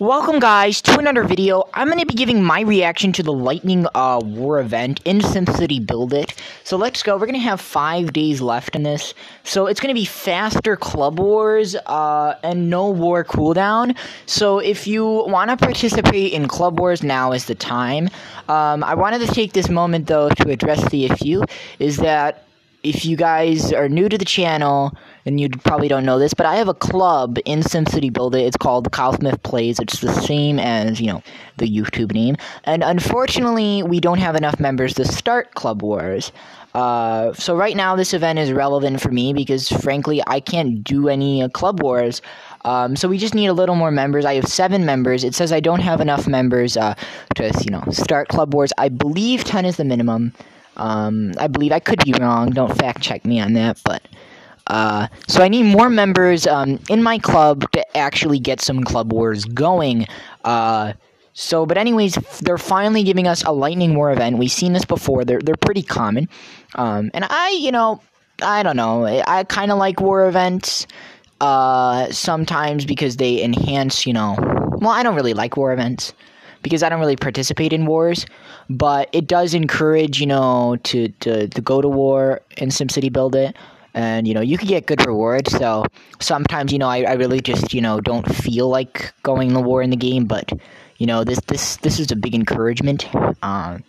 Welcome guys to another video. I'm going to be giving my reaction to the Lightning uh, War event in SimCity Build It. So let's go. We're going to have five days left in this. So it's going to be faster Club Wars uh, and no war cooldown. So if you want to participate in Club Wars, now is the time. Um, I wanted to take this moment though to address the issue is that if you guys are new to the channel, and you probably don't know this, but I have a club in SimCity Build It. It's called Kyle Smith Plays. It's the same as, you know, the YouTube name. And unfortunately, we don't have enough members to start Club Wars. Uh, so right now, this event is relevant for me because, frankly, I can't do any uh, Club Wars. Um, so we just need a little more members. I have seven members. It says I don't have enough members uh, to, you know, start Club Wars. I believe 10 is the minimum. Um, I believe I could be wrong. Don't fact check me on that, but uh, so I need more members um, in my club to actually get some club wars going. Uh, so, but anyways, they're finally giving us a Lightning War event. We've seen this before. They're they're pretty common, um, and I, you know, I don't know. I kind of like war events uh, sometimes because they enhance, you know. Well, I don't really like war events because I don't really participate in wars, but it does encourage, you know, to, to, to go to war in SimCity Build It. And, you know, you can get good rewards, so sometimes, you know, I, I really just, you know, don't feel like going to war in the game, but, you know, this this this is a big encouragement. Um,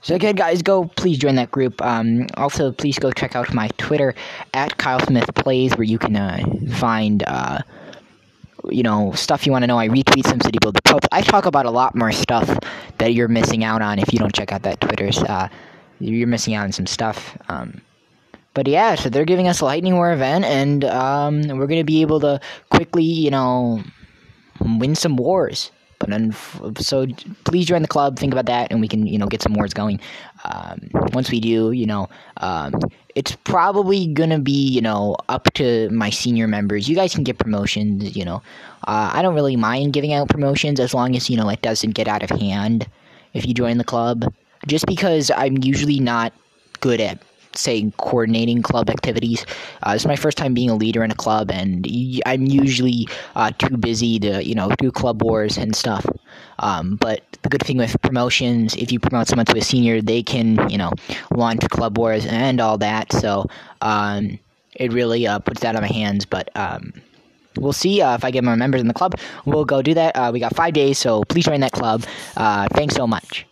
so again, guys, go please join that group. Um, also, please go check out my Twitter at Kyle Smith Plays, where you can uh, find uh, you know, stuff you want to know, I retweet SimCity Build the Pope. I talk about a lot more stuff that you're missing out on if you don't check out that Twitter's. Uh, you're missing out on some stuff. Um, but yeah, so they're giving us a Lightning War event, and um, we're going to be able to quickly, you know, win some wars. But so please join the club. Think about that, and we can, you know, get some words going. Um, once we do, you know, um, it's probably gonna be, you know, up to my senior members. You guys can get promotions. You know, uh, I don't really mind giving out promotions as long as you know it doesn't get out of hand. If you join the club, just because I'm usually not good at say coordinating club activities. Uh, this is my first time being a leader in a club, and I'm usually uh, too busy to you know do club wars and stuff. Um, but the good thing with promotions, if you promote someone to a senior, they can you know launch club wars and all that. So um, it really uh, puts that on my hands, but. Um, we'll see uh, if I get more members in the club. We'll go do that. Uh, we got five days, so please join that club. Uh, thanks so much.